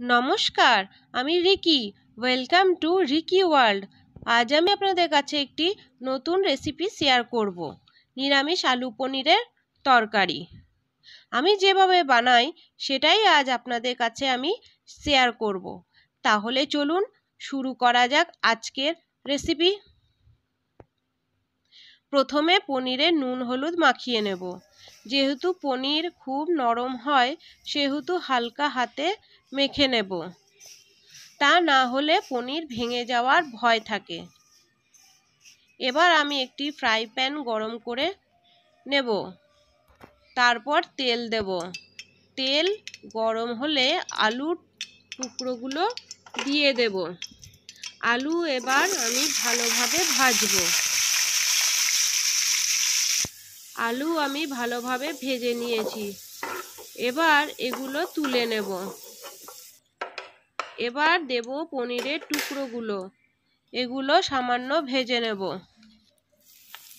নমস্কার, আমি Ricky. Welcome to Ricky world আজ আমি আপনাদের কাছে একটি নতুন রেসিপি শেয়ার করব। নিরামিষ আলু পনিরের তরকারি। আমি যেভাবে বানাই, সেটাই আজ আপনাদের কাছে আমি শেয়ার করব। তাহলে চলুন শুরু করা যাক আজকের রেসিপি প্রথমে পনিরে নুন হলুদ মাখিয়ে নেব। যেহেতু পনির খুব নরম হয়, সেহেতু হালকা হাতে মেখে নেব। তা না হলে পনির ভেঙে যাওয়ার ভয় থাকে। এবার আমি একটি ফ্রাই প্যান গরম করে নেব। তারপর তেল দেব। তেল গরম হলে আলুর টুকরোগুলো দিয়ে দেব। আলু এবার আমি ভালোভাবে ভাজবো। আলু আমি ভালোভাবে ভেজে নিয়েছি। এবার এগুলো তুলে নেব। এবার দেব পনিরের টুকরোগুলো। এগুলো সামান্য ভেজে নেব।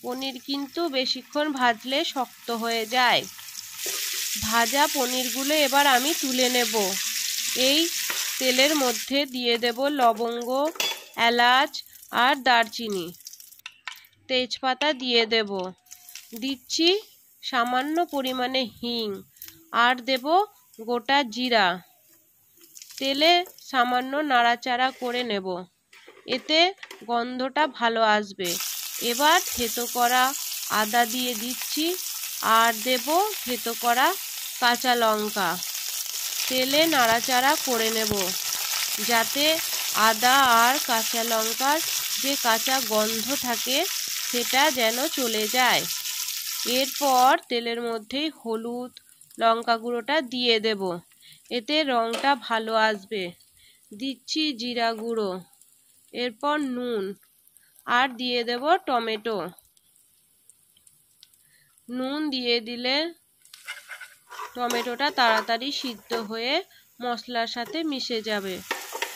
পনির কিন্তু বেশিক্ষণ ভাজলে শক্ত হয়ে যায়। ভাজা পনিরগুলো এবার আমি তুলে নেব। এই তেলের মধ্যে দিয়ে দেব লবঙ্গ, এলাচ আর দারচিনি। তেজপাতা দিয়ে দেব। দিচ্ছি সামান্য পরিমাণে হিং। আর দেব গোটা জিরা। তেলে সামান্য নাড়াচাড়া করে নেব। এতে গন্ধটা ভালো আসবে। এবার থেতো করা আদা দিয়ে দিচ্ছি। আর দেব থেতো করা কাঁচা লঙ্কা। তেলে নাড়াচাড়া করে নেব। যাতে আদা আর কাঁচা লঙ্কার যে কাঁচা গন্ধ থাকে, সেটা যেন চলে যায়। এরপর তেলের মধ্যেই হলুদ লঙ্কা গুঁড়োটা দিয়ে দেব। এতে রঙটা ভালো আসবে। দিচ্ছি জিরা গুঁড়ো। এরপর নুন। আর দিয়ে দেব টমেটো। নুন দিয়ে দিলে টমেটোটা তাড়াতাড়ি সিদ্ধ হয়ে মশলার সাথে মিশে যাবে।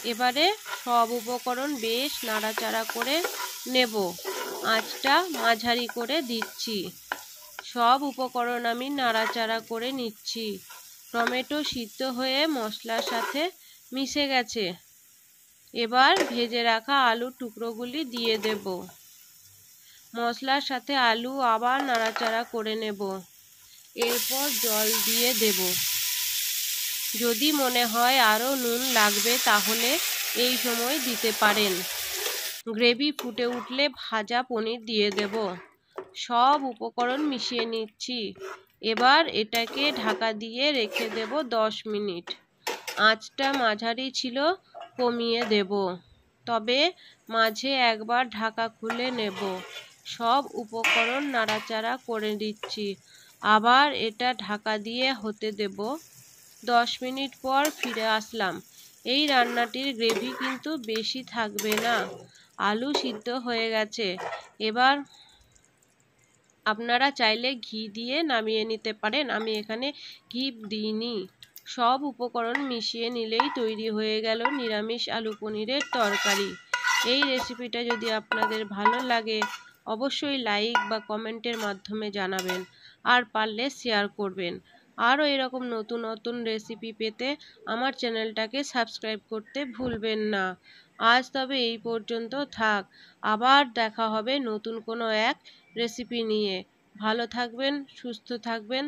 এবারে সব উপকরণ বেশ নাড়াচাড়া করে নেব। আঁচটা মাঝারি করে দিচ্ছি। সব উপকরণ আমি নাড়াচাড়া করে নিচ্ছি। টমেটো সিদ্ধ হয়ে মশলার সাথে মিশে গেছে। এবার ভেজে রাখা আলুর টুকরোগুলি দিয়ে দেব। মশলার সাথে আলু আবার নাড়াচাড়া করে নেব। এরপর জল দিয়ে দেব। যদি মনে হয় আরও নুন লাগবে তাহলে এই সময় দিতে পারেন। গ্রেভি ফুটে উঠলে ভাজা পনির দিয়ে দেব। সব উপকরণ মিশিয়ে নিচ্ছি। এবার এটাকে ঢাকা দিয়ে রেখে দেব দশ মিনিট। আঁচটা মাঝারি ছিল, কমিয়ে দেব। তবে মাঝে একবার ঢাকা খুলে নেব। সব উপকরণ নাড়াচাড়া করে দিচ্ছি আবার এটা ঢাকা দিয়ে হতে দেব। দশ মিনিট পর ফিরে আসলাম। এই রান্নাটির গ্রেভি কিন্তু বেশি থাকবে না। আলু সিদ্ধ হয়ে গেছে। এবার আপনারা চাইলে ঘি দিয়ে নামিয়ে নিতে পারেন। আমি এখানে ঘি দিইনি। সব উপকরণ মিশিয়ে নিলেই তৈরি হয়ে গেল নিরামিষ আলু পনিরের তরকারি। এই রেসিপিটা যদি আপনাদের ভালো লাগে, অবশ্যই লাইক বা কমেন্টের মাধ্যমে জানাবেন আর পারলে শেয়ার করবেন। আরও এরকম নতুন নতুন রেসিপি পেতে আমার চ্যানেলটাকে সাবস্ক্রাইব করতে ভুলবেন না। আজ তবে এই পর্যন্ত থাক, আবার দেখা হবে নতুন কোনো এক রেসিপি নিয়ে। ভালো থাকবেন, সুস্থ থাকবেন